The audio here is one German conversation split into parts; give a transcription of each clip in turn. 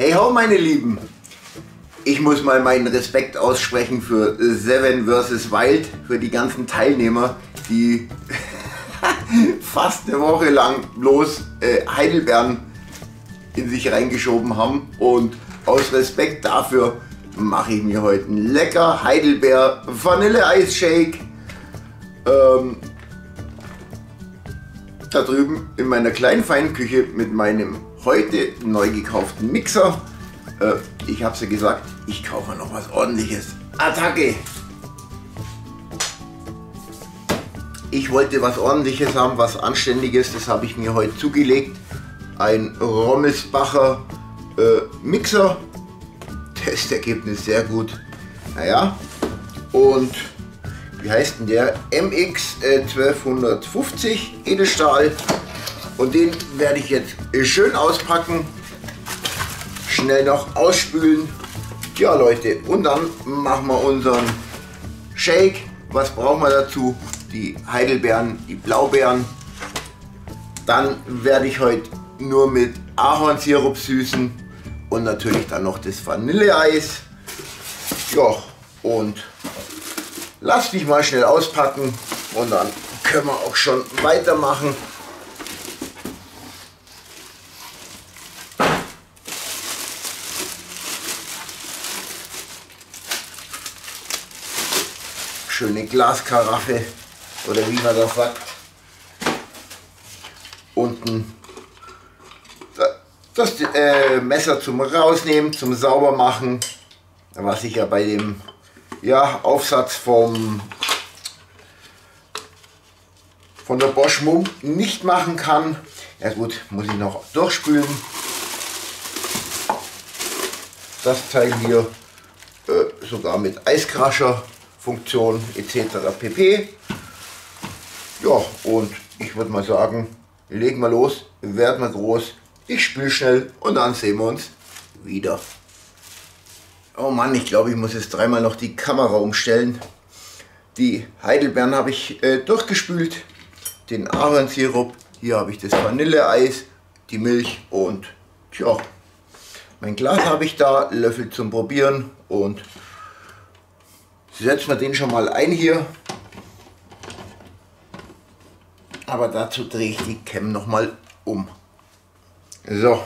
Hey ho, meine Lieben! Ich muss mal meinen Respekt aussprechen für Seven vs. Wild, für die ganzen Teilnehmer, die fast eine Woche lang bloß äh, Heidelbeeren in sich reingeschoben haben. Und aus Respekt dafür mache ich mir heute einen lecker Heidelbeer Vanille-Eis-Shake. Ähm, da drüben in meiner kleinen feinen Küche mit meinem heute neu gekauften Mixer. Äh, ich habe ja gesagt, ich kaufe noch was ordentliches. Attacke! Ich wollte was ordentliches haben, was anständiges, das habe ich mir heute zugelegt. Ein Rommelsbacher äh, Mixer. Testergebnis sehr gut. Naja, und wie heißt denn der? MX äh, 1250 Edelstahl. Und den werde ich jetzt schön auspacken. Schnell noch ausspülen. Ja Leute, und dann machen wir unseren Shake. Was brauchen wir dazu? Die Heidelbeeren, die Blaubeeren. Dann werde ich heute nur mit Ahornsirup süßen und natürlich dann noch das Vanilleeis. Ja, und lass dich mal schnell auspacken und dann können wir auch schon weitermachen. Schöne Glaskaraffe oder wie man das sagt. Unten das äh, Messer zum Rausnehmen, zum Saubermachen, was ich ja bei dem ja, Aufsatz vom, von der Bosch Mum nicht machen kann. Ja gut, muss ich noch durchspülen. Das Teil hier äh, sogar mit Eiskrascher Funktion etc. pp. Ja, und ich würde mal sagen, legen wir los, werden wir groß. Ich spüle schnell und dann sehen wir uns wieder. Oh Mann, ich glaube, ich muss jetzt dreimal noch die Kamera umstellen. Die Heidelbeeren habe ich äh, durchgespült, den Ahornsirup, hier habe ich das Vanilleeis, die Milch und tja, mein Glas habe ich da, Löffel zum Probieren und setzen wir den schon mal ein hier. Aber dazu drehe ich die Cam noch mal um. So,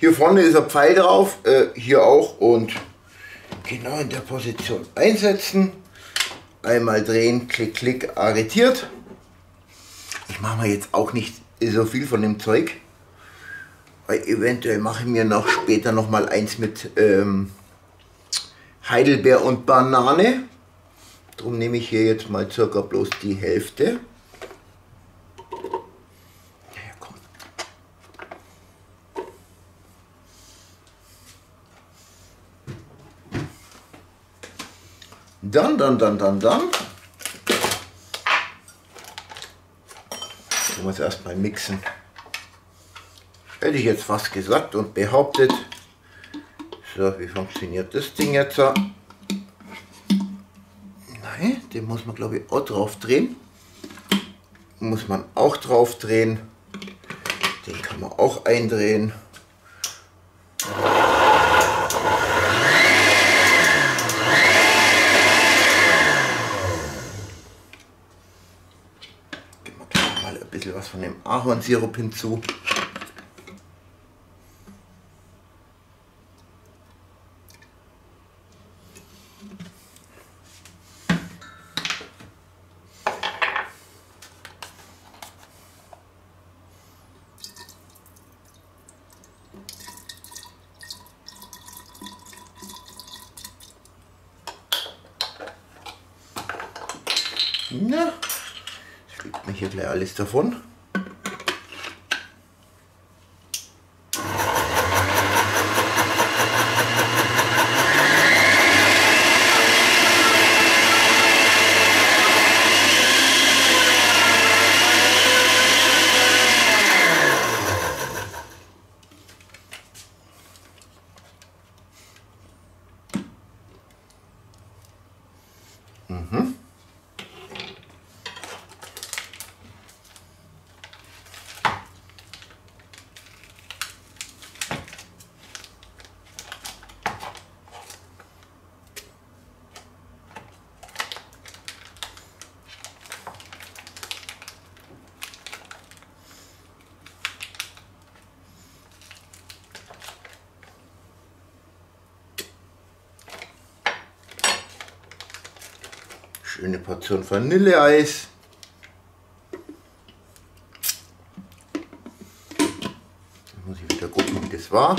hier vorne ist ein Pfeil drauf, äh, hier auch und genau in der Position einsetzen. Einmal drehen, klick, klick, arretiert. Ich mache mir jetzt auch nicht so viel von dem Zeug, weil eventuell mache ich mir noch später noch mal eins mit ähm, Heidelbeer und Banane. Darum nehme ich hier jetzt mal circa bloß die Hälfte. Dann, dann, dann, dann, dann. Wir es erstmal mixen. Hätte ich jetzt fast gesagt und behauptet. So, wie funktioniert das Ding jetzt? Nein, den muss man glaube ich auch drauf drehen. Muss man auch drauf drehen. Den kann man auch eindrehen. von dem Ahornsirup hinzu. Na, fliegt mir hier gleich alles davon. Schöne Portion Vanilleeis. Jetzt muss ich wieder gucken, wie das war.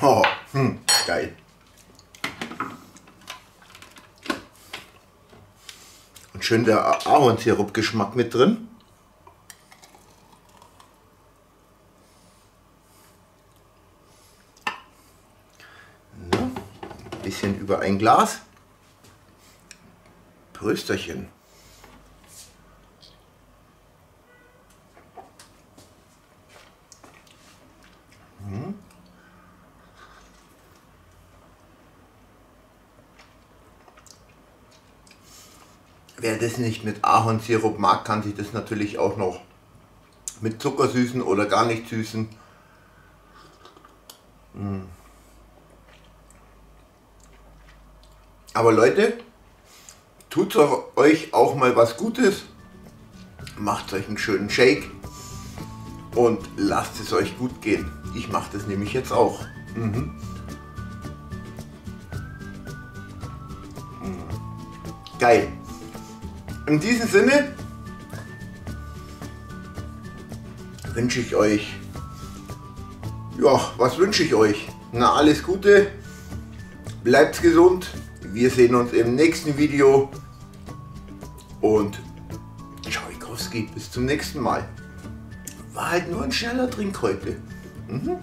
Oh, hm, geil. Und schön der Ahornsirup-Geschmack mit drin. Ein bisschen über ein Glas. Prösterchen. Wer das nicht mit Ahornsirup mag, kann sich das natürlich auch noch mit Zucker süßen oder gar nicht süßen. Mm. Aber Leute, tut euch auch mal was Gutes. Macht euch einen schönen Shake und lasst es euch gut gehen. Ich mache das nämlich jetzt auch. Mhm. Mm. Geil. In diesem Sinne wünsche ich euch, ja, was wünsche ich euch? Na, alles Gute, bleibt gesund, wir sehen uns im nächsten Video und Tchaikovsky, bis zum nächsten Mal. War halt nur ein schneller Trink heute. Mhm.